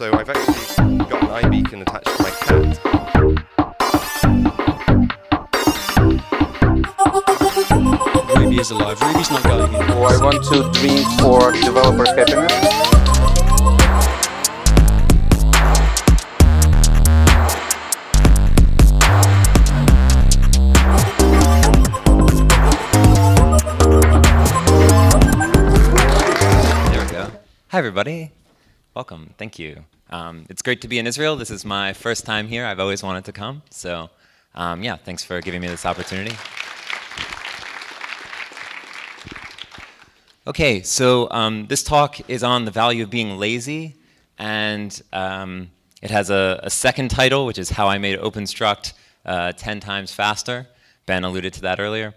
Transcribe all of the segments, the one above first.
So I've actually got an eye beacon attached to my cat. Ruby is alive. Ruby's not going in. Oh, I want to drink for developer happiness. There we go. Hi, everybody. Welcome. Thank you. Um, it's great to be in Israel. This is my first time here. I've always wanted to come. So, um, yeah, thanks for giving me this opportunity. Okay, so um, this talk is on the value of being lazy, and um, it has a, a second title, which is How I Made OpenStruct uh, 10 Times Faster. Ben alluded to that earlier.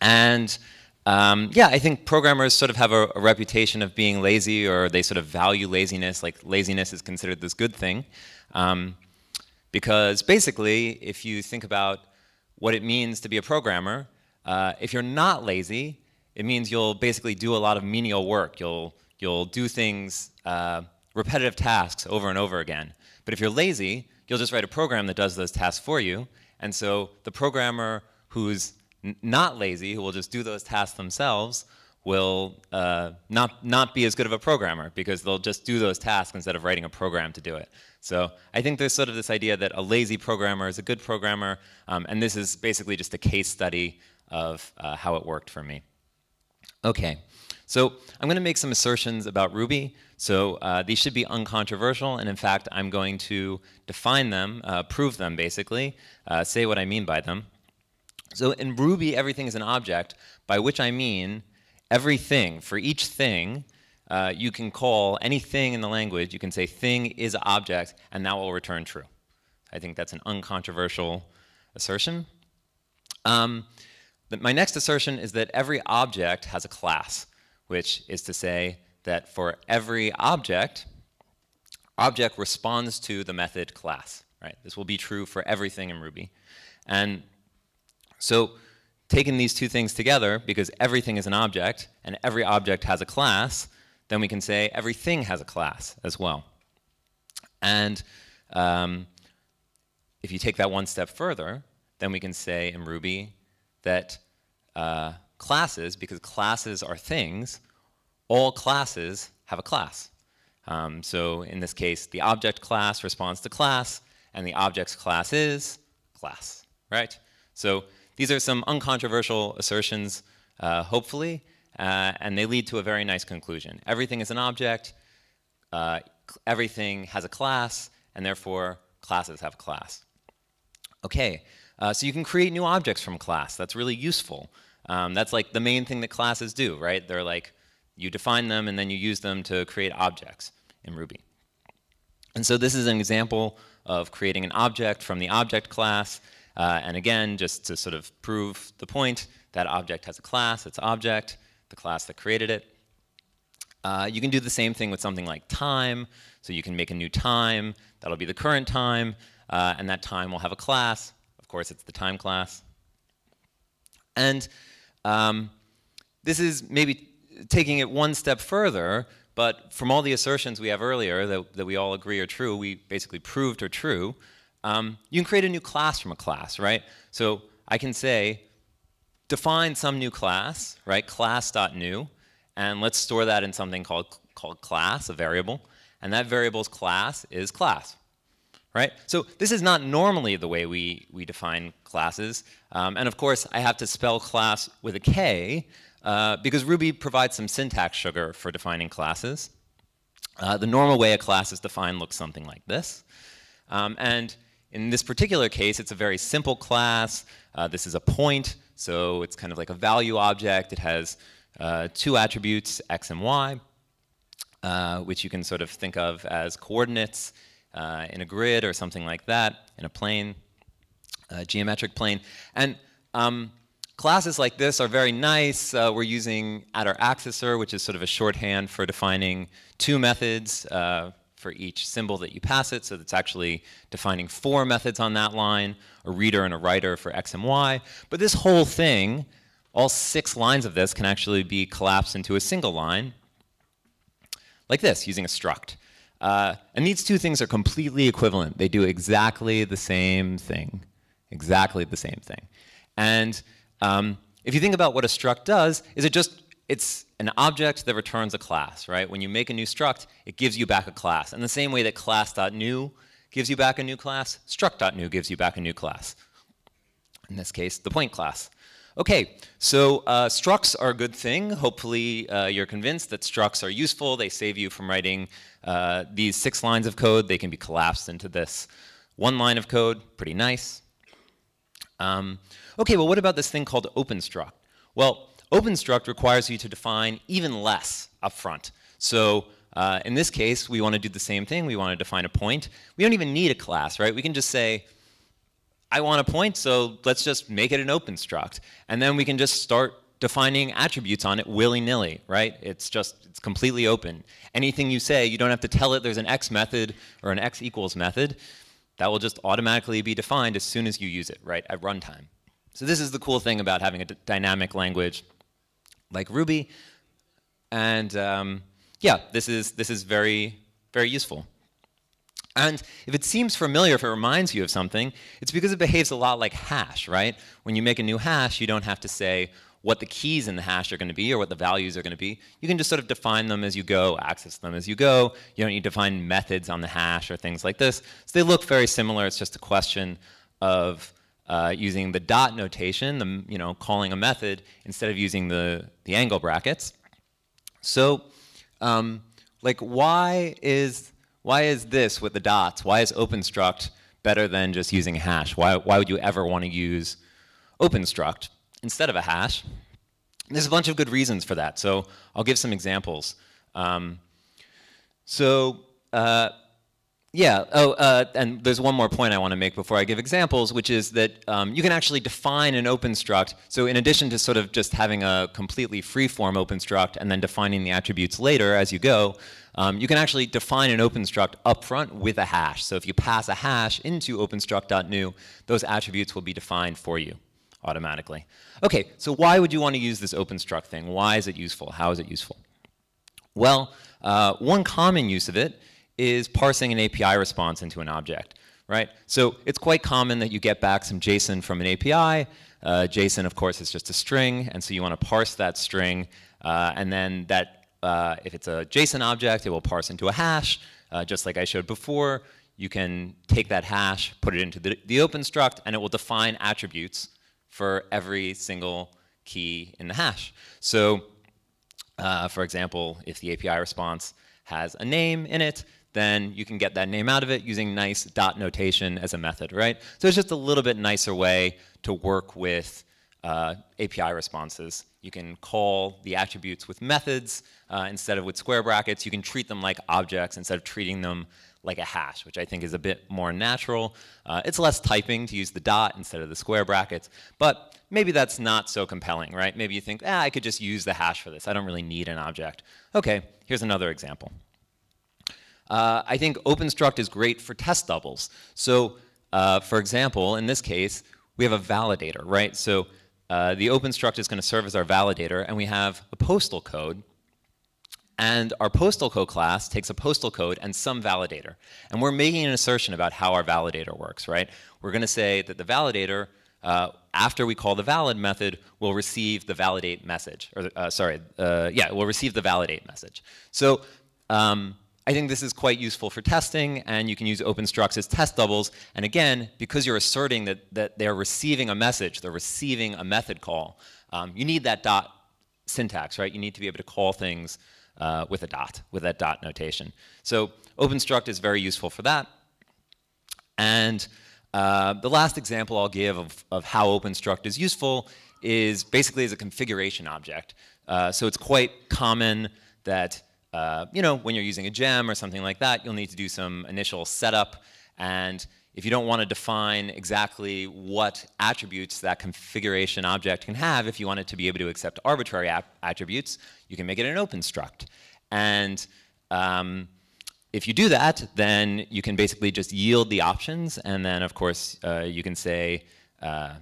And um, yeah, I think programmers sort of have a, a, reputation of being lazy, or they sort of value laziness, like laziness is considered this good thing. Um, because basically, if you think about what it means to be a programmer, uh, if you're not lazy, it means you'll basically do a lot of menial work. You'll, you'll do things, uh, repetitive tasks over and over again. But if you're lazy, you'll just write a program that does those tasks for you. And so the programmer who's not lazy, who will just do those tasks themselves, will uh, not, not be as good of a programmer because they'll just do those tasks instead of writing a program to do it. So I think there's sort of this idea that a lazy programmer is a good programmer, um, and this is basically just a case study of uh, how it worked for me. Okay, so I'm going to make some assertions about Ruby. So uh, these should be uncontroversial, and in fact, I'm going to define them, uh, prove them basically, uh, say what I mean by them. So in Ruby, everything is an object, by which I mean everything. For each thing, uh, you can call anything in the language, you can say thing is object, and that will return true. I think that's an uncontroversial assertion. Um, my next assertion is that every object has a class, which is to say that for every object, object responds to the method class. Right? This will be true for everything in Ruby. And so taking these two things together, because everything is an object and every object has a class, then we can say everything has a class as well. And um, if you take that one step further, then we can say in Ruby that uh, classes, because classes are things, all classes have a class. Um, so in this case, the object class responds to class, and the object's class is class, right? So these are some uncontroversial assertions, uh, hopefully, uh, and they lead to a very nice conclusion. Everything is an object, uh, everything has a class, and therefore classes have a class. Okay, uh, so you can create new objects from class. That's really useful. Um, that's like the main thing that classes do, right? They're like, you define them and then you use them to create objects in Ruby. And so this is an example of creating an object from the object class uh, and again, just to sort of prove the point, that object has a class, its object, the class that created it. Uh, you can do the same thing with something like time. So you can make a new time. That'll be the current time. Uh, and that time will have a class. Of course, it's the time class. And um, this is maybe taking it one step further, but from all the assertions we have earlier that, that we all agree are true, we basically proved are true, um, you can create a new class from a class, right? So I can say, define some new class, right? Class.new, and let's store that in something called, called class, a variable, and that variable's class is class, right? So this is not normally the way we, we define classes, um, and of course I have to spell class with a K, uh, because Ruby provides some syntax sugar for defining classes. Uh, the normal way a class is defined looks something like this. Um, and in this particular case, it's a very simple class. Uh, this is a point, so it's kind of like a value object. It has uh, two attributes, x and y, uh, which you can sort of think of as coordinates uh, in a grid or something like that, in a plane, a geometric plane. And um, classes like this are very nice. Uh, we're using attr_accessor, which is sort of a shorthand for defining two methods uh, for each symbol that you pass it. So it's actually defining four methods on that line, a reader and a writer for x and y. But this whole thing, all six lines of this can actually be collapsed into a single line like this, using a struct. Uh, and these two things are completely equivalent. They do exactly the same thing. Exactly the same thing. And um, if you think about what a struct does, is it just, it's an object that returns a class, right? When you make a new struct, it gives you back a class. In the same way that class.new gives you back a new class, struct.new gives you back a new class. In this case, the point class. Okay, so uh, structs are a good thing. Hopefully uh, you're convinced that structs are useful. They save you from writing uh, these six lines of code. They can be collapsed into this one line of code. Pretty nice. Um, okay, well what about this thing called OpenStruct? Well, OpenStruct requires you to define even less upfront. So uh, in this case, we want to do the same thing. We want to define a point. We don't even need a class, right? We can just say, I want a point, so let's just make it an open struct. And then we can just start defining attributes on it willy-nilly, right? It's just, it's completely open. Anything you say, you don't have to tell it there's an x method or an x equals method. That will just automatically be defined as soon as you use it, right, at runtime. So this is the cool thing about having a dynamic language like Ruby. And um, yeah, this is, this is very, very useful. And if it seems familiar, if it reminds you of something, it's because it behaves a lot like hash, right? When you make a new hash, you don't have to say what the keys in the hash are going to be or what the values are going to be. You can just sort of define them as you go, access them as you go. You don't need to define methods on the hash or things like this. So they look very similar. It's just a question of uh, using the dot notation, the, you know, calling a method instead of using the, the angle brackets. So um, like why is why is this with the dots? Why is OpenStruct better than just using a hash? Why, why would you ever want to use OpenStruct instead of a hash? There's a bunch of good reasons for that. So I'll give some examples. Um, so uh, yeah, oh, uh, and there's one more point I want to make before I give examples, which is that um, you can actually define an open struct. So in addition to sort of just having a completely free-form open struct and then defining the attributes later as you go, um, you can actually define an open struct upfront with a hash. So if you pass a hash into openstruct.new, those attributes will be defined for you automatically. Okay, so why would you want to use this open struct thing? Why is it useful? How is it useful? Well, uh, one common use of it is parsing an API response into an object, right? So it's quite common that you get back some JSON from an API. Uh, JSON, of course, is just a string, and so you want to parse that string, uh, and then that, uh, if it's a JSON object, it will parse into a hash, uh, just like I showed before. You can take that hash, put it into the, the open struct, and it will define attributes for every single key in the hash. So, uh, for example, if the API response has a name in it, then you can get that name out of it using nice dot notation as a method, right? So it's just a little bit nicer way to work with uh, API responses. You can call the attributes with methods uh, instead of with square brackets. You can treat them like objects instead of treating them like a hash, which I think is a bit more natural. Uh, it's less typing to use the dot instead of the square brackets, but maybe that's not so compelling, right? Maybe you think, ah, I could just use the hash for this. I don't really need an object. Okay, here's another example. Uh, I think OpenStruct is great for test doubles. So uh, for example, in this case, we have a validator, right? So uh, the OpenStruct is going to serve as our validator, and we have a postal code. And our postal code class takes a postal code and some validator. And we're making an assertion about how our validator works, right? We're going to say that the validator, uh, after we call the valid method, will receive the validate message. Or, uh, sorry, uh, yeah, will receive the validate message. So um, I think this is quite useful for testing, and you can use OpenStructs as test doubles. And again, because you're asserting that, that they're receiving a message, they're receiving a method call, um, you need that dot syntax, right? You need to be able to call things uh, with a dot, with that dot notation. So OpenStruct is very useful for that. And uh, the last example I'll give of, of how OpenStruct is useful is basically as a configuration object. Uh, so it's quite common that uh, you know, when you're using a gem or something like that, you'll need to do some initial setup. And if you don't want to define exactly what attributes that configuration object can have, if you want it to be able to accept arbitrary attributes, you can make it an open struct. And um, if you do that, then you can basically just yield the options. And then, of course, uh, you can say uh,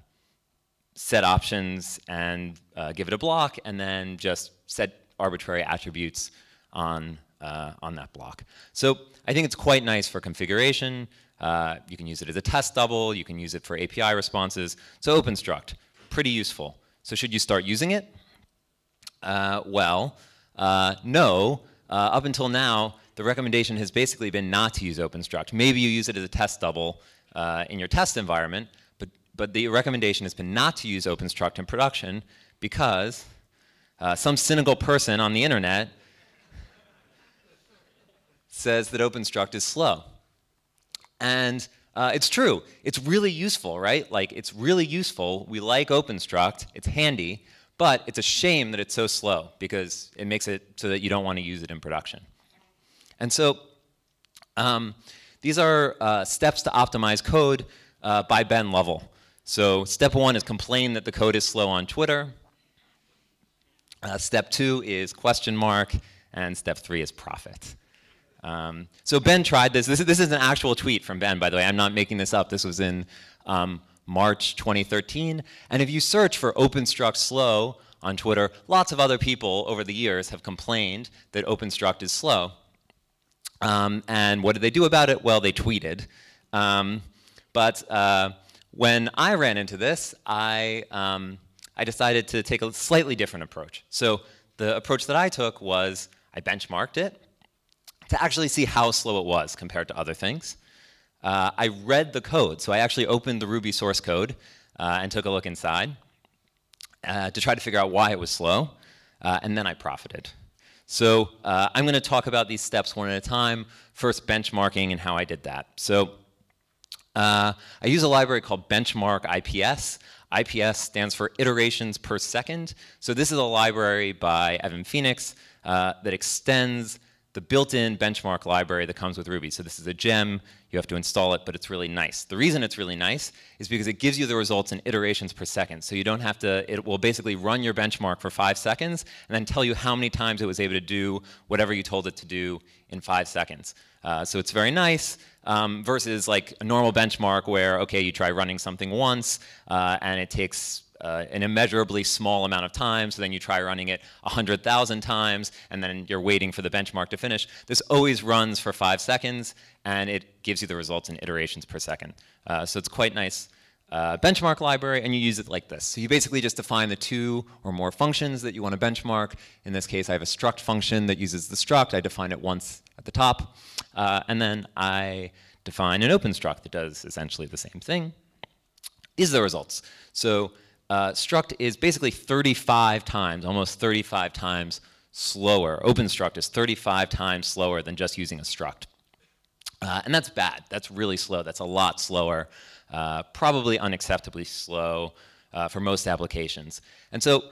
set options and uh, give it a block, and then just set arbitrary attributes on uh, on that block. So I think it's quite nice for configuration. Uh, you can use it as a test double. You can use it for API responses. So OpenStruct, pretty useful. So should you start using it? Uh, well, uh, no. Uh, up until now, the recommendation has basically been not to use OpenStruct. Maybe you use it as a test double uh, in your test environment, but, but the recommendation has been not to use OpenStruct in production because some cynical person on the internet says that OpenStruct is slow. And uh, it's true. It's really useful, right? Like, it's really useful. We like OpenStruct. It's handy. But it's a shame that it's so slow because it makes it so that you don't want to use it in production. And so um, these are uh, steps to optimize code uh, by Ben Lovell. So step one is complain that the code is slow on Twitter. Uh, step two is question mark, and step three is profit. Um, so Ben tried this. this. This is an actual tweet from Ben, by the way. I'm not making this up. This was in um, March 2013. And if you search for OpenStruct slow on Twitter, lots of other people over the years have complained that OpenStruct is slow. Um, and what did they do about it? Well, they tweeted. Um, but uh, when I ran into this, I, um, I decided to take a slightly different approach. So the approach that I took was I benchmarked it to actually see how slow it was compared to other things. Uh, I read the code. So I actually opened the Ruby source code uh, and took a look inside uh, to try to figure out why it was slow. Uh, and then I profited. So uh, I'm going to talk about these steps one at a time. First, benchmarking and how I did that. So uh, I use a library called Benchmark IPS. IPS stands for iterations per second. So this is a library by Evan Phoenix that extends the built-in benchmark library that comes with Ruby. So this is a gem, you have to install it, but it's really nice. The reason it's really nice is because it gives you the results in iterations per second. So you don't have to, it will basically run your benchmark for five seconds and then tell you how many times it was able to do whatever you told it to do in five seconds. Uh, so it's very nice um, versus like a normal benchmark where, okay, you try running something once uh, and it takes uh, an immeasurably small amount of time, so then you try running it 100,000 times, and then you're waiting for the benchmark to finish. This always runs for five seconds, and it gives you the results in iterations per second. Uh, so it's quite nice uh, benchmark library, and you use it like this. So you basically just define the two or more functions that you want to benchmark. In this case, I have a struct function that uses the struct. I define it once at the top, uh, and then I define an open struct that does essentially the same thing. These are the results. So uh, struct is basically 35 times, almost 35 times slower. OpenStruct is 35 times slower than just using a struct. Uh, and that's bad. That's really slow. That's a lot slower, uh, probably unacceptably slow uh, for most applications. And so,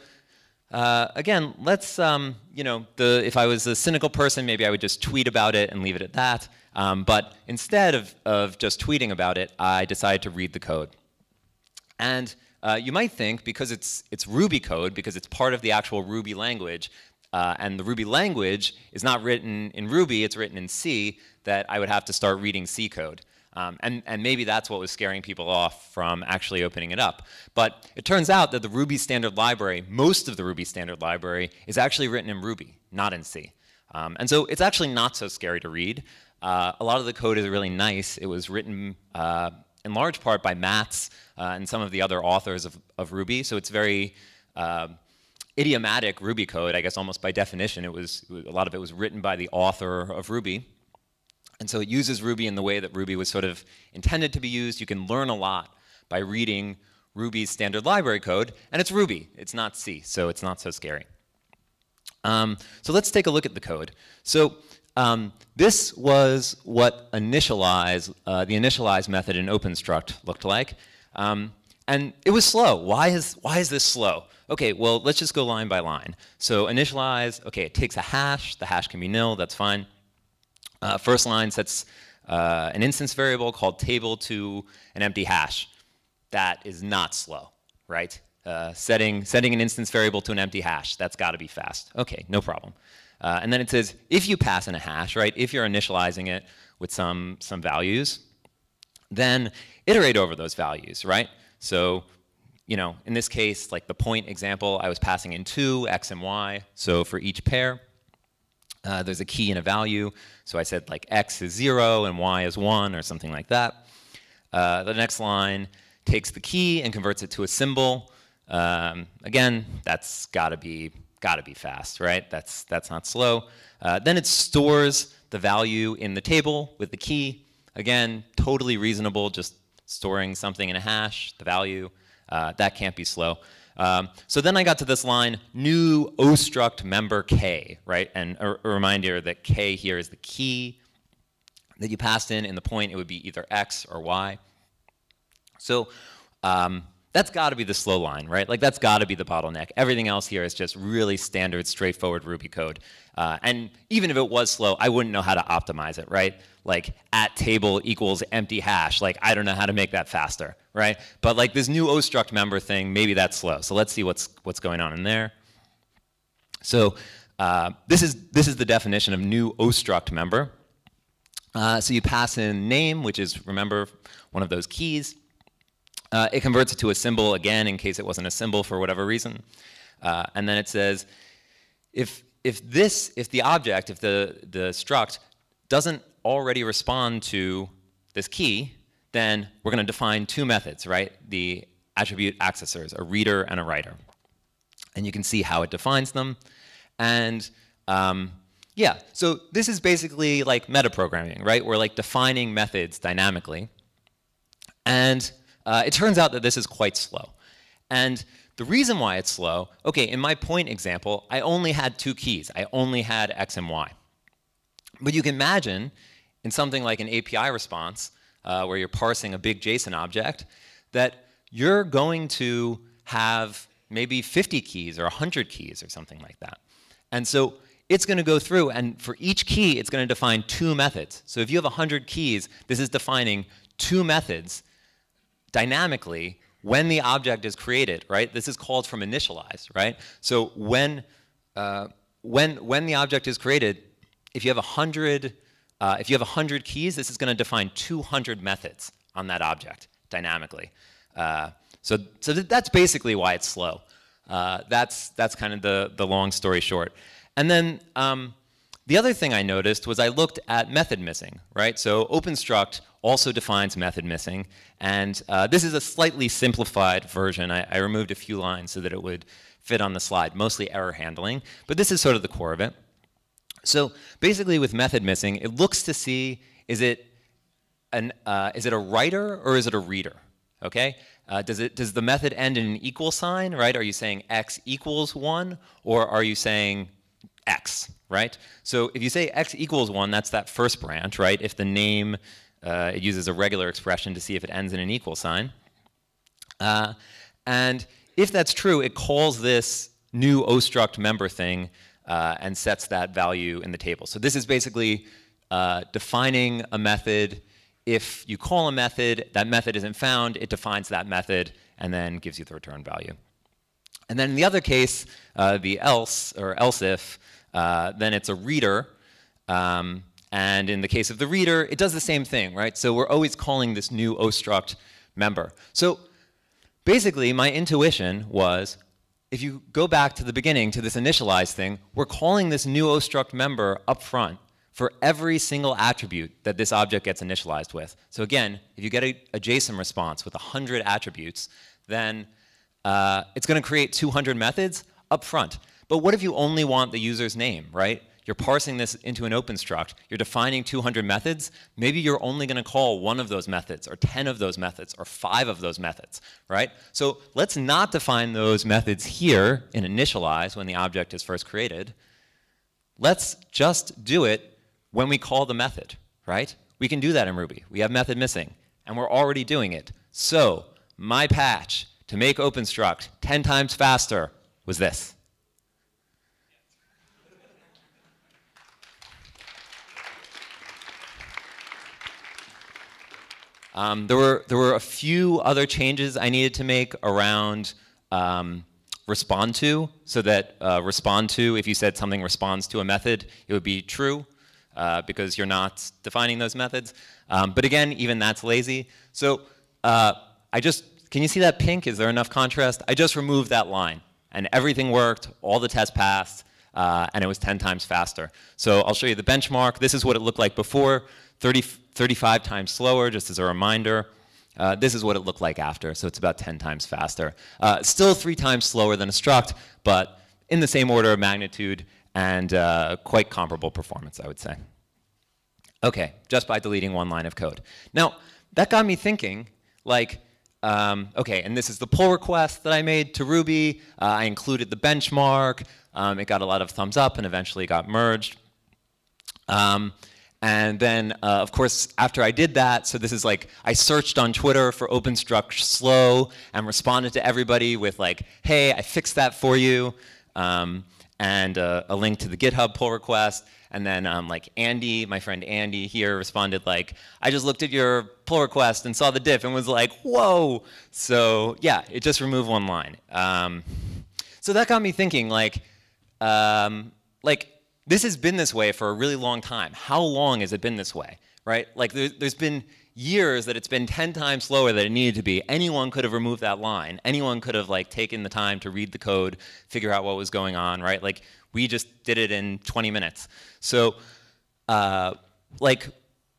uh, again, let's, um, you know, the, if I was a cynical person, maybe I would just tweet about it and leave it at that. Um, but instead of, of just tweeting about it, I decided to read the code. And uh, you might think because it's, it's Ruby code, because it's part of the actual Ruby language, uh, and the Ruby language is not written in Ruby, it's written in C, that I would have to start reading C code. Um, and, and maybe that's what was scaring people off from actually opening it up. But it turns out that the Ruby standard library, most of the Ruby standard library, is actually written in Ruby, not in C. Um, and so it's actually not so scary to read. Uh, a lot of the code is really nice. It was written uh, in large part by Matz uh, and some of the other authors of, of Ruby. So it's very uh, idiomatic Ruby code, I guess almost by definition. It was, a lot of it was written by the author of Ruby. And so it uses Ruby in the way that Ruby was sort of intended to be used. You can learn a lot by reading Ruby's standard library code, and it's Ruby. It's not C, so it's not so scary. Um, so let's take a look at the code. So um, this was what initialize, uh, the initialize method in OpenStruct looked like. Um, and it was slow. Why is, why is this slow? Okay, well, let's just go line by line. So initialize, okay, it takes a hash. The hash can be nil, that's fine. Uh, first line sets uh, an instance variable called table to an empty hash. That is not slow, right? Uh, setting, setting an instance variable to an empty hash, that's got to be fast. Okay, no problem. Uh, and then it says if you pass in a hash, right, if you're initializing it with some, some values, then iterate over those values, right? So, you know, in this case, like the point example, I was passing in two, x and y, so for each pair. Uh, there's a key and a value. So I said like x is 0 and y is 1 or something like that. Uh, the next line takes the key and converts it to a symbol. Um, again, that's got to be got to be fast, right? That's that's not slow. Uh, then it stores the value in the table with the key. Again, totally reasonable. Just storing something in a hash, the value. Uh, that can't be slow. Um, so then I got to this line, new ostruct member k, right? And a, a, reminder that k here is the key that you passed in. In the point, it would be either x or y. So um, that's got to be the slow line, right? Like that's got to be the bottleneck. Everything else here is just really standard, straightforward Ruby code. Uh, and even if it was slow, I wouldn't know how to optimize it, right? Like at table equals empty hash. Like I don't know how to make that faster, right? But like this new ostruct member thing, maybe that's slow. So let's see what's what's going on in there. So uh, this is this is the definition of new ostruct member. Uh, so you pass in name, which is remember one of those keys. Uh, it converts it to a symbol again in case it wasn't a symbol for whatever reason. Uh, and then it says if if this, if the object, if the, the struct doesn't already respond to this key, then we're going to define two methods, right? The attribute accessors, a reader and a writer. And you can see how it defines them. And um, yeah, so this is basically like metaprogramming, right? We're like defining methods dynamically. And uh, it turns out that this is quite slow. And the reason why it's slow, okay, in my point example, I only had two keys. I only had X and Y. But you can imagine in something like an API response, uh, where you're parsing a big JSON object, that you're going to have maybe 50 keys or 100 keys or something like that. And so it's going to go through, and for each key, it's going to define two methods. So if you have 100 keys, this is defining two methods dynamically when the object is created, right? This is called from initialize, right? So when, uh, when, when the object is created, if you have 100, uh, if you have 100 keys, this is going to define 200 methods on that object dynamically. Uh, so so th that's basically why it's slow. Uh, that's, that's kind of the, the long story short. And then um, the other thing I noticed was I looked at method missing, right? So OpenStruct also defines method missing, and uh, this is a slightly simplified version. I, I, removed a few lines so that it would fit on the slide, mostly error handling, but this is sort of the core of it. So basically with method missing, it looks to see is it, an, uh, is it a writer or is it a reader, okay? Uh, does, it, does the method end in an equal sign, right? Are you saying x equals 1, or are you saying x, right? So if you say x equals 1, that's that first branch, right? If the name, uh, it uses a regular expression to see if it ends in an equal sign. Uh, and if that's true, it calls this new ostruct member thing uh, and sets that value in the table. So this is basically uh, defining a method. If you call a method, that method isn't found, it defines that method and then gives you the return value. And then in the other case, uh, the else, or else if, uh, then it's a reader. Um, and in the case of the reader, it does the same thing, right? So we're always calling this new ostruct member. So basically, my intuition was, if you go back to the beginning, to this initialize thing, we're calling this new ostruct member up front for every single attribute that this object gets initialized with. So again, if you get a, a JSON response with 100 attributes, then uh, it's going to create 200 methods up front. But what if you only want the user's name, right? You're parsing this into an open struct. You're defining 200 methods. Maybe you're only going to call one of those methods, or 10 of those methods, or five of those methods, right? So let's not define those methods here in initialize when the object is first created. Let's just do it when we call the method, right? We can do that in Ruby. We have method missing, and we're already doing it. So my patch to make OpenStruct 10 times faster was this. Um, there, were, there were a few other changes I needed to make around um, respond to, so that uh, respond to, if you said something responds to a method, it would be true, uh, because you're not defining those methods. Um, but again, even that's lazy. So uh, I just, can you see that pink? Is there enough contrast? I just removed that line, and everything worked, all the tests passed. uh, and it was 10 times faster. So I'll show you the benchmark. This is what it looked like before, 30, 35 times slower, just as a reminder. Uh, this is what it looked like after, so it's about 10 times faster. Uh, still three times slower than a struct, but in the same order of magnitude and uh, quite comparable performance, I would say. Okay, just by deleting one line of code. Now, that got me thinking, like, um, okay, and this is the pull request that I made to Ruby. Uh, I included the benchmark. Um, it got a lot of thumbs up and eventually got merged. Um, and then, uh, of course, after I did that, so this is like, I searched on Twitter for OpenStruct slow and responded to everybody with like, hey, I fixed that for you, um, and uh, a link to the GitHub pull request. And then um, like Andy, my friend Andy here responded like, I just looked at your pull request and saw the diff and was like, whoa. So yeah, it just removed one line. Um, so that got me thinking like, um, like this has been this way for a really long time. How long has it been this way, right? Like there, there's been years that it's been 10 times slower than it needed to be. Anyone could have removed that line. Anyone could have like taken the time to read the code, figure out what was going on, right? Like we just did it in 20 minutes. So uh, like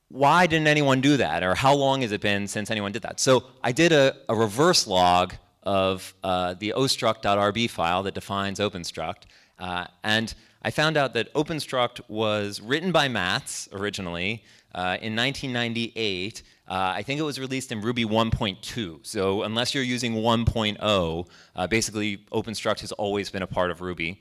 why didn't anyone do that? Or how long has it been since anyone did that? So I did a, a reverse log of uh, the ostruct.rb file that defines OpenStruct. Uh, and I found out that OpenStruct was written by Matz originally uh, in 1998. Uh, I think it was released in Ruby 1.2. So unless you're using 1.0, uh, basically OpenStruct has always been a part of Ruby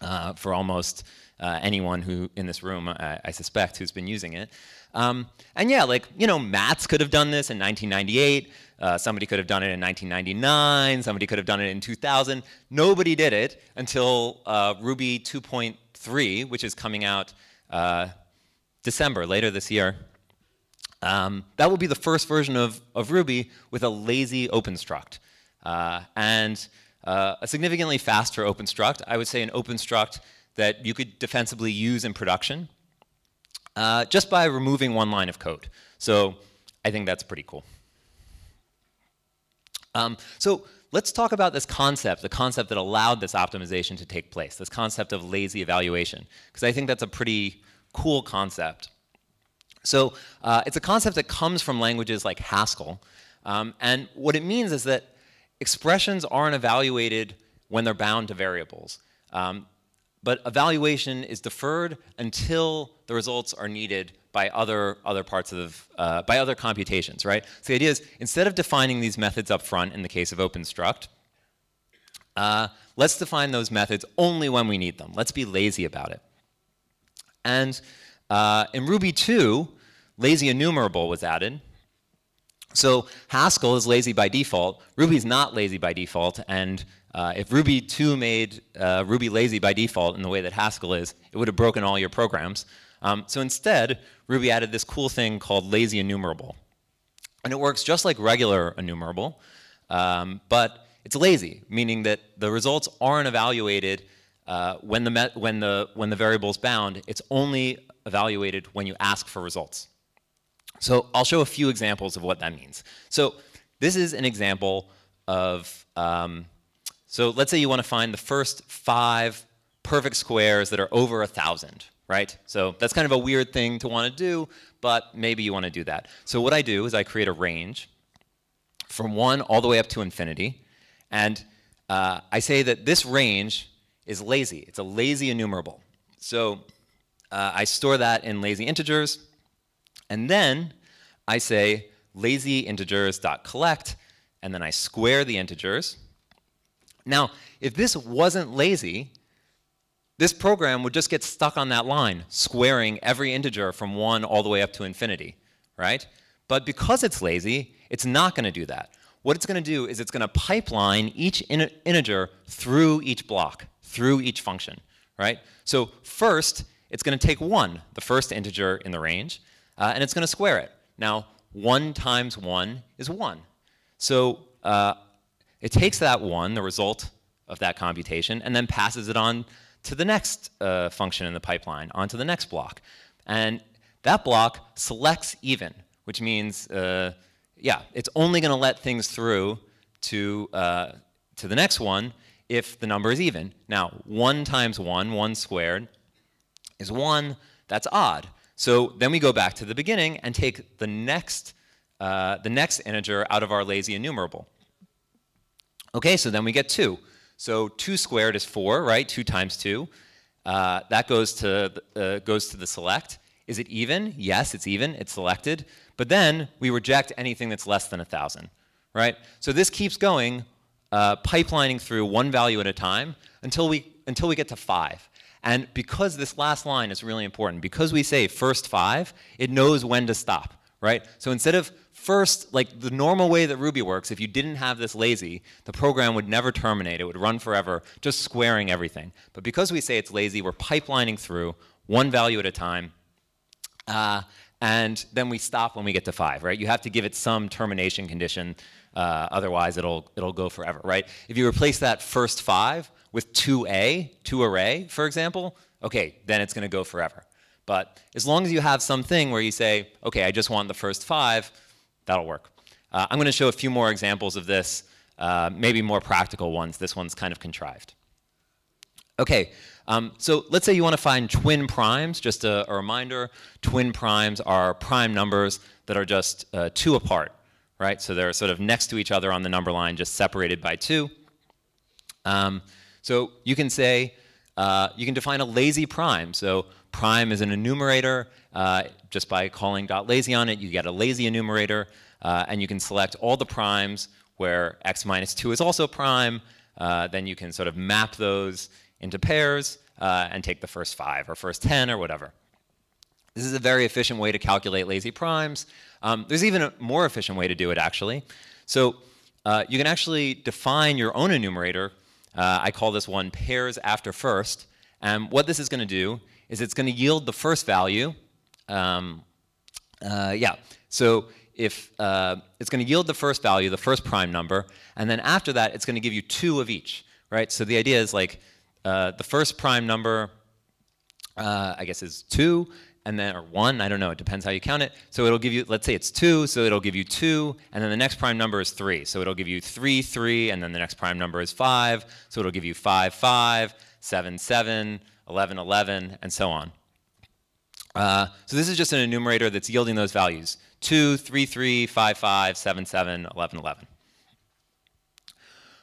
uh, for almost uh, anyone who in this room, I, I suspect, who's been using it. Um, and yeah, like, you know, Matz could have done this in 1998. Uh, somebody could have done it in 1999. Somebody could have done it in 2000. Nobody did it until uh, Ruby 2.3, which is coming out uh, December, later this year. Um, that will be the first version of, of Ruby with a lazy OpenStruct. Uh, and uh, a significantly faster OpenStruct. I would say an OpenStruct that you could defensibly use in production uh, just by removing one line of code. So I think that's pretty cool. Um, so let's talk about this concept, the concept that allowed this optimization to take place, this concept of lazy evaluation, because I think that's a pretty cool concept. So uh, it's a concept that comes from languages like Haskell, um, and what it means is that expressions aren't evaluated when they're bound to variables. Um, but evaluation is deferred until the results are needed by other, other parts of, uh, by other computations, right? So the idea is, instead of defining these methods up front in the case of OpenStruct, uh, let's define those methods only when we need them. Let's be lazy about it. And uh, in Ruby 2, lazy enumerable was added. So Haskell is lazy by default. Ruby is not lazy by default, and uh, if Ruby 2 made uh, Ruby lazy by default in the way that Haskell is, it would have broken all your programs. Um, so instead, Ruby added this cool thing called lazy enumerable. And it works just like regular enumerable, um, but it's lazy, meaning that the results aren't evaluated uh, when, the when, the, when the variable is bound. It's only evaluated when you ask for results. So I'll show a few examples of what that means. So this is an example of um, so let's say you want to find the first five perfect squares that are over a thousand, right? So that's kind of a weird thing to want to do, but maybe you want to do that. So what I do is I create a range from one all the way up to infinity, and uh, I say that this range is lazy. It's a lazy enumerable. So uh, I store that in lazy integers, and then I say lazy integers dot collect, and then I square the integers, now, if this wasn't lazy, this program would just get stuck on that line, squaring every integer from 1 all the way up to infinity, right? But because it's lazy, it's not going to do that. What it's going to do is it's going to pipeline each in integer through each block, through each function, right? So first, it's going to take 1, the first integer in the range, uh, and it's going to square it. Now, 1 times 1 is 1. So uh, it takes that one, the result of that computation, and then passes it on to the next uh, function in the pipeline, onto the next block. And that block selects even, which means, uh, yeah, it's only going to let things through to, uh, to the next one if the number is even. Now, 1 times 1, 1 squared, is 1. That's odd. So then we go back to the beginning and take the next, uh, the next integer out of our lazy enumerable. Okay, so then we get 2. So 2 squared is 4, right? 2 times 2. Uh, that goes to, uh, goes to the select. Is it even? Yes, it's even. It's selected. But then we reject anything that's less than 1,000, right? So this keeps going, uh, pipelining through one value at a time until we, until we get to 5. And because this last line is really important, because we say first 5, it knows when to stop, right? So instead of first, like the normal way that Ruby works, if you didn't have this lazy, the program would never terminate. It would run forever, just squaring everything. But because we say it's lazy, we're pipelining through one value at a time. Uh, and then we stop when we get to five, right? You have to give it some termination condition, uh, otherwise it'll, it'll go forever, right? If you replace that first five with 2a, 2 array, for example, okay, then it's gonna go forever. But as long as you have something where you say, okay, I just want the first five, that'll work. Uh, I'm gonna show a few more examples of this, uh, maybe more practical ones. This one's kind of contrived. Okay, um, so let's say you want to find twin primes. Just a, a, reminder, twin primes are prime numbers that are just uh, two apart, right? So they're sort of next to each other on the number line, just separated by two. Um, so you can say, uh, you can define a lazy prime. So prime is an enumerator. Uh, just by calling .lazy on it, you get a lazy enumerator, uh, and you can select all the primes where x minus 2 is also prime. Uh, then you can sort of map those into pairs uh, and take the first five or first 10 or whatever. This is a very efficient way to calculate lazy primes. Um, there's even a more efficient way to do it, actually. So uh, you can actually define your own enumerator. Uh, I call this one pairs after first. And what this is going to do is it's going to yield the first value. Um, uh, yeah, so if uh, it's going to yield the first value, the first prime number, and then after that, it's going to give you two of each, right? So the idea is like uh, the first prime number, uh, I guess, is 2, and then, or 1, I don't know, it depends how you count it. So it'll give you, let's say it's 2, so it'll give you 2, and then the next prime number is 3. So it'll give you 3, 3, and then the next prime number is 5, so it'll give you 5, 5, 7, 7, 11, 11, and so on. Uh, so this is just an enumerator that's yielding those values, 2, 3, 3, 5, 5, 7, 7, 11, 11.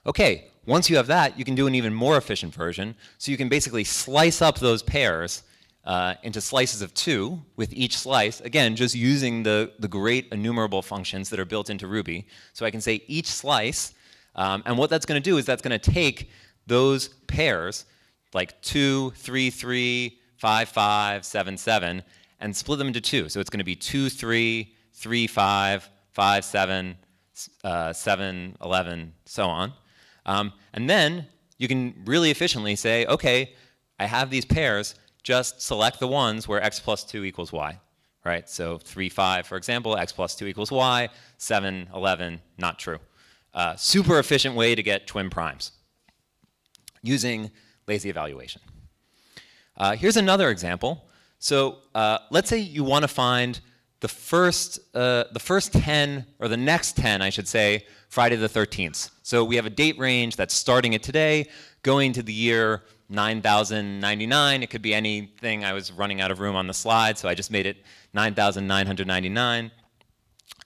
Okay, once you have that, you can do an even more efficient version. So you can basically slice up those pairs uh, into slices of two with each slice, again, just using the, the great enumerable functions that are built into Ruby. So I can say each slice, um, and what that's going to do is that's going to take those pairs, like 2, 3, 3, 5, 5, 7, 7, and split them into two. So it's going to be 2, 3, 3, 5, 5, 7, uh, 7, 11, so on. Um, and then you can really efficiently say, okay, I have these pairs, just select the ones where x plus 2 equals y. Right? So 3, 5, for example, x plus 2 equals y, 7, 11, not true. Uh, super efficient way to get twin primes using lazy evaluation. Uh, here's another example. So uh, let's say you want to find the first, uh, the first 10, or the next 10, I should say, Friday the 13th. So we have a date range that's starting at today, going to the year 9099. It could be anything. I was running out of room on the slide, so I just made it 9999,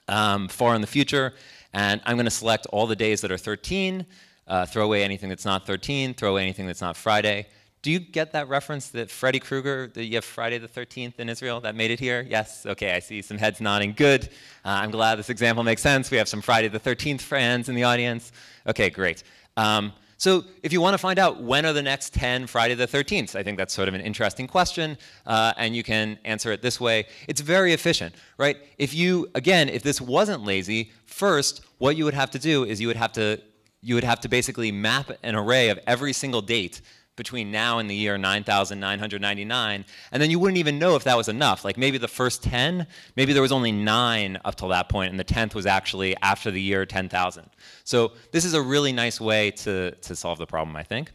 um, far in the future. And I'm going to select all the days that are 13, uh, throw away anything that's not 13, throw away anything that's not Friday, do you get that reference that Freddy Krueger, that you have Friday the 13th in Israel, that made it here? Yes? Okay, I see some heads nodding. Good. Uh, I'm glad this example makes sense. We have some Friday the 13th fans in the audience. Okay, great. Um, so if you want to find out when are the next 10 Friday the 13th, I think that's sort of an interesting question, uh, and you can answer it this way. It's very efficient, right? If you, again, if this wasn't lazy, first, what you would have to do is you would have to, you would have to basically map an array of every single date between now and the year 9,999, and then you wouldn't even know if that was enough. Like maybe the first 10, maybe there was only nine up till that point, and the 10th was actually after the year 10,000. So this is a really nice way to, to solve the problem, I think.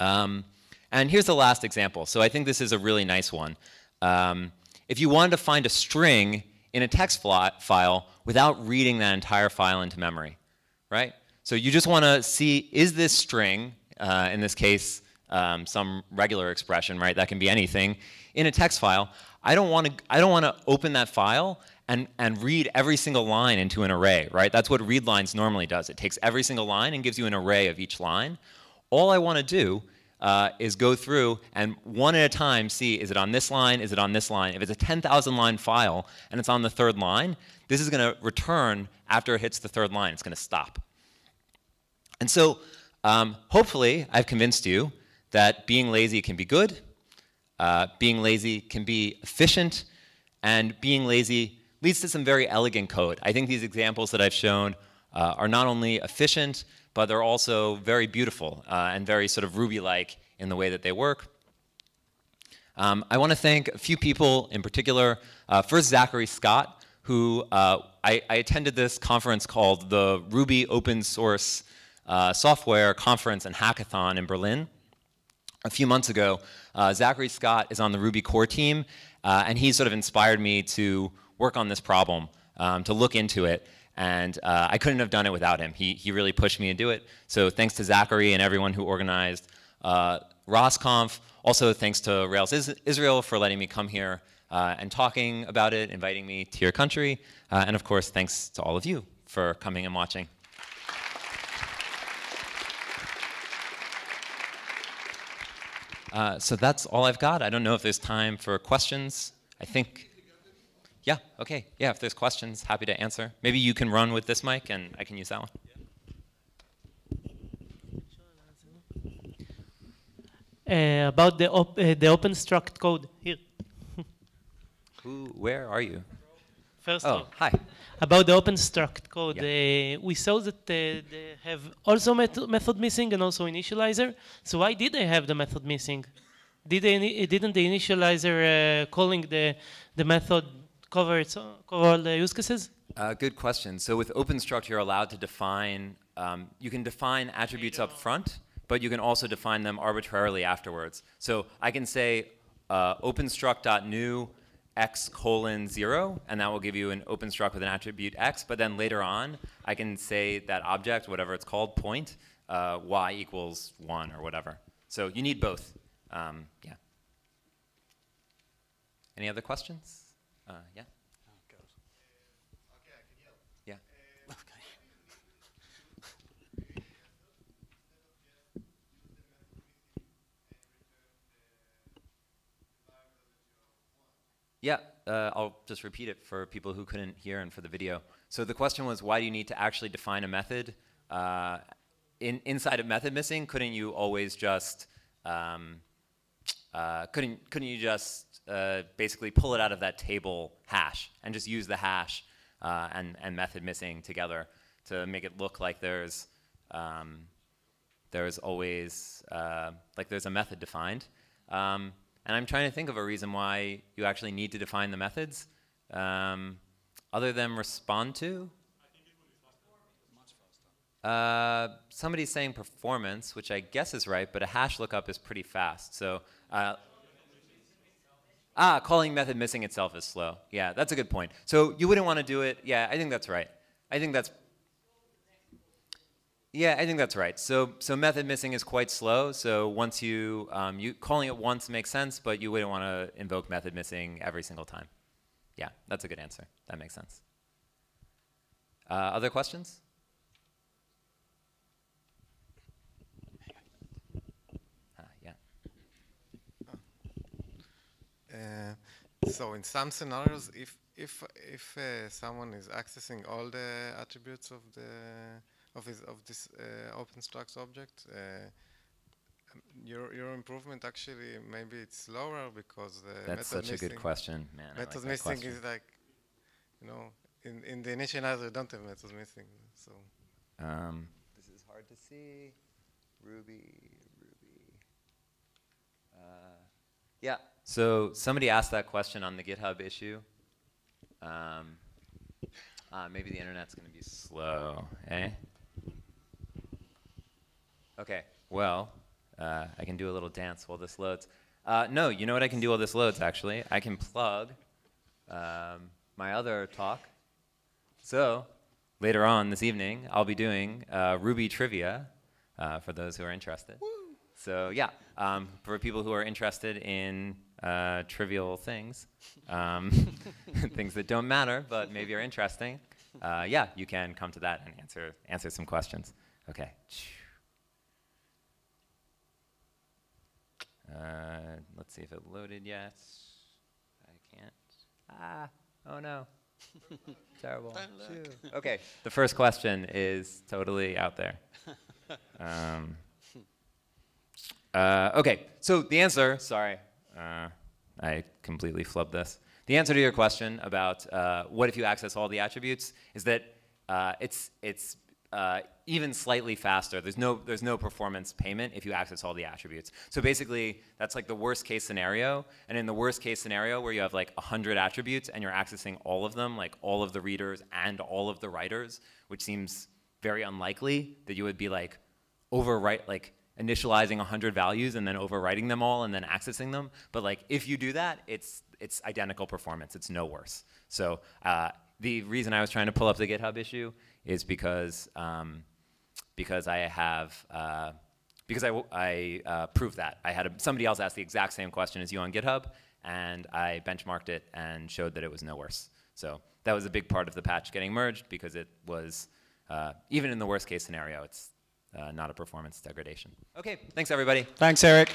Um, and here's the last example. So I think this is a really nice one. Um, if you wanted to find a string in a text file without reading that entire file into memory, right? So you just want to see, is this string, uh, in this case, um, some regular expression, right? That can be anything in a text file. I don't want to. I don't want to open that file and and read every single line into an array, right? That's what read lines normally does. It takes every single line and gives you an array of each line. All I want to do uh, is go through and one at a time see is it on this line, is it on this line. If it's a 10,000 line file and it's on the third line, this is going to return after it hits the third line. It's going to stop. And so um, hopefully I've convinced you that being lazy can be good, uh, being lazy can be efficient, and being lazy leads to some very elegant code. I think these examples that I've shown uh, are not only efficient, but they're also very beautiful uh, and very sort of Ruby-like in the way that they work. Um, I want to thank a few people in particular. Uh, first, Zachary Scott, who uh, I, I, attended this conference called the Ruby Open Source uh, Software Conference and Hackathon in Berlin a few months ago. Uh, Zachary Scott is on the Ruby core team, uh, and he sort of inspired me to work on this problem, um, to look into it. And uh, I couldn't have done it without him. He, he really pushed me to do it. So thanks to Zachary and everyone who organized uh, ROSSConf. Also thanks to Rails Israel for letting me come here uh, and talking about it, inviting me to your country. Uh, and of course, thanks to all of you for coming and watching. Uh, so that's all I've got. I don't know if there's time for questions. I think, yeah, okay. Yeah, if there's questions, happy to answer. Maybe you can run with this mic and I can use that one. Uh, about the, op uh, the OpenStruct code here. Who, where are you? First oh, hi about the OpenStruct code, yeah. uh, we saw that uh, they have also met method missing and also initializer. So why did they have the method missing? Did they, didn't the initializer uh, calling the, the method cover, its, cover all the use cases? Uh, good question. So with OpenStruct, you're allowed to define, um, you can define attributes up front, but you can also define them arbitrarily afterwards. So I can say uh, OpenStruct.new x colon 0, and that will give you an OpenStruct with an attribute x. But then later on, I can say that object, whatever it's called, point, uh, y equals 1 or whatever. So you need both. Um, yeah. Any other questions? Uh, yeah. Yeah, uh, I'll just repeat it for people who couldn't hear and for the video. So the question was, why do you need to actually define a method? Uh, in, inside of method missing, couldn't you always just, um, uh, couldn't, couldn't you just uh, basically pull it out of that table hash and just use the hash uh, and, and method missing together to make it look like there's, um, there's always, uh, like there's a method defined. Um, and I'm trying to think of a reason why you actually need to define the methods, um, other than respond to. Uh, somebody's saying performance, which I guess is right, but a hash lookup is pretty fast. So, uh, ah, calling method missing itself is slow. Yeah, that's a good point. So you wouldn't want to do it. Yeah, I think that's right. I think that's yeah, I think that's right. So, so method missing is quite slow. So once you, um, you calling it once makes sense, but you wouldn't want to invoke method missing every single time. Yeah, that's a good answer. That makes sense. Uh, other questions? Uh, yeah. Uh, so in some scenarios, if if if uh, someone is accessing all the attributes of the of, his, of this uh, OpenStruct object, uh, your your improvement actually maybe it's slower because the that's such a good question, man. Method like missing is like, you know, in in the initializer don't have method missing, so. Um, this is hard to see. Ruby, Ruby. Uh, yeah. So somebody asked that question on the GitHub issue. Um, uh, maybe the internet's going to be slow, eh? Okay, well, uh, I can do a little dance while this loads. Uh, no, you know what I can do while this loads, actually? I can plug um, my other talk. So later on this evening, I'll be doing uh, Ruby trivia uh, for those who are interested. So yeah, um, for people who are interested in uh, trivial things, um, things that don't matter but maybe are interesting, uh, yeah, you can come to that and answer answer some questions. Okay. Uh, let's see if it loaded yet. I can't. Ah, oh no. Terrible. Okay, the first question is totally out there. Um, uh, okay, so the answer, sorry, uh, I completely flubbed this. The answer to your question about uh, what if you access all the attributes is that uh, it's, it's uh, even slightly faster. There's no, there's no performance payment if you access all the attributes. So basically, that's like the worst case scenario. And in the worst case scenario where you have like 100 attributes and you're accessing all of them, like all of the readers and all of the writers, which seems very unlikely that you would be like overwrite, like initializing 100 values and then overwriting them all and then accessing them. But like if you do that, it's, it's identical performance. It's no worse. So uh, the reason I was trying to pull up the GitHub issue is because um, because I have uh, because I, I uh, proved that I had a, somebody else ask the exact same question as you on GitHub, and I benchmarked it and showed that it was no worse. So that was a big part of the patch getting merged because it was uh, even in the worst case scenario, it's uh, not a performance degradation. Okay, thanks everybody. Thanks, Erik.